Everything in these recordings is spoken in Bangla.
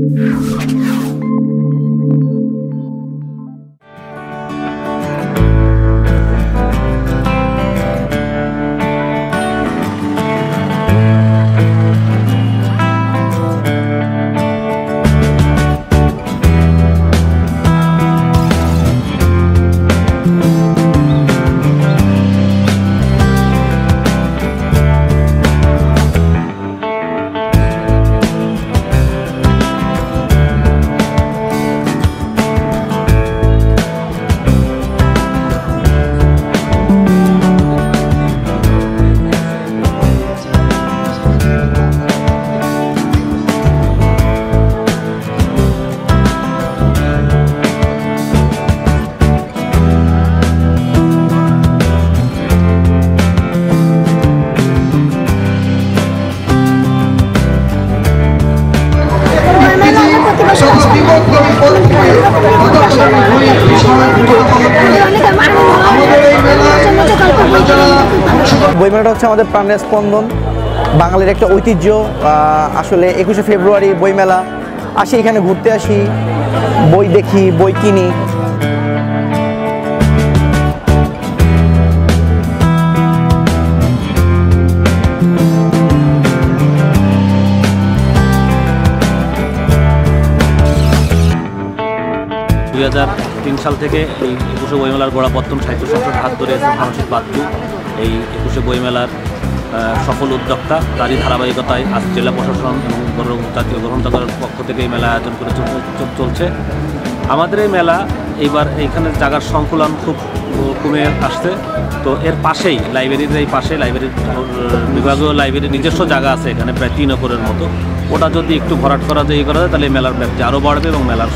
Musik বইমেলাটা হচ্ছে আমাদের প্রাণের স্পন্দন, বাঙালির একটা ঐতিহ্য। আসলে একুশে ফেব্রুয়ারি বইমেলা। আসি এখানে ঘুরতে আসি, বই দেখি, বই কিনি। দুই হাজার তিন সাল থেকে এই একুশে বইমেলার গোড়াপত্তন সাহিত্য সংসদ হাত ধরে এসে মানসিক বাচ্চু এই একুশে বইমেলার সফল উদ্যোক্তা তারই ধারাবাহিকতায় আজ জেলা প্রশাসন এবং জাতীয় গ্রন্থাগারের পক্ষ থেকে এই মেলা আয়োজন করে চল- চল- চলছে। আমাদের এই মেলা এইবার এইখানে জায়গার সংকুলন খুব, কমে আসছে। তো এর পাশেই লাইব্রেরির এই পাশে লাইব্রেরির বিভাগীয় লাইব্রেরির নিজস্ব জায়গা আছে এখানে প্রায় তিন একরের মতো। ওটা যদি একটু ভরাট করা যায় করা যায়, তাহলে মেলার ব্যাপ্তি আরও বাড়বে এবং মেলার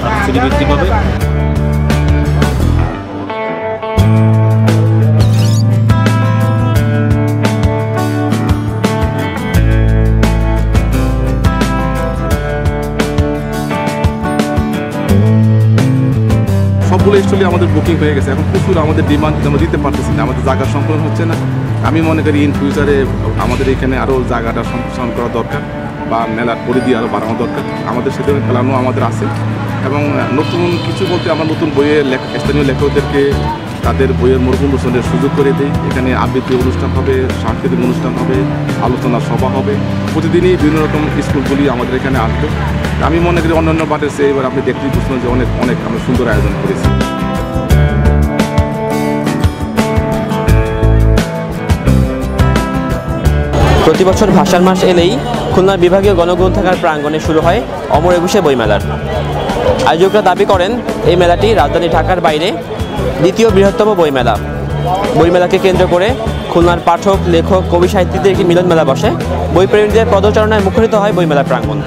সবগুলো স্টলে আমাদের বুকিং হয়ে গেছে। এখন প্রচুর আমাদের ডিমান্ড আমরা দিতে পারতেছি না। আমাদের জায়গার সংকলন হচ্ছে না। আমি মনে করি ইন ফিউচারে আমাদের এখানে আরও জায়গাটা সম্প্রসারণ করা দরকার বা মেলার পরিধি আরও বাড়ানো দরকার। আমাদের সেটা ফেলানো আমাদের আছে। এবং নতুন কিছু বলতে আমরা নতুন বইয়ের স্থানীয় লেখকদেরকে তাদের বইয়ের মরহুম রোশনের সুযোগ করে দিই। এখানে আবৃত্তি অনুষ্ঠান হবে, সাংস্কৃতিক অনুষ্ঠান হবে, আলোচনা সভা হবে। প্রতিদিনই বিভিন্ন রকম স্কুলগুলি আমাদের এখানে আসবে। আমি মনে করি অন্যান্য বারের সে এবার আপনি দেখতেই বুঝলেন যে অনেক অনেক আমরা সুন্দর আয়োজন করেছি। প্রতি বছর ভাষার মাস এলেই খুলনার বিভাগীয় গণগ্রন্থাগার প্রাঙ্গণে শুরু হয় অমর একুশে বইমেলার। আয়োজকরা দাবি করেন, এই মেলাটি রাজধানী ঢাকার বাইরে দ্বিতীয় বৃহত্তম বইমেলা। বইমেলাকে কেন্দ্র করে খুলনার পাঠক, লেখক, কবি সাহিত্যিকদের একটি মিলন মেলা বসে। বইপ্রেমীদের পদচারণায় মুখরিত হয় বইমেলা প্রাঙ্গণ।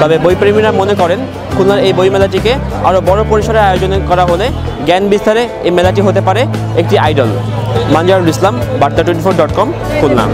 তবে বইপ্রেমীরা মনে করেন, খুলনার এই বইমেলাটিকে আরও বড় পরিসরে আয়োজন করা হলে জ্ঞান বিস্তারে এই মেলাটি হতে পারে একটি idol. Manjarul Islam, Barta twenty four dot com, Khulna.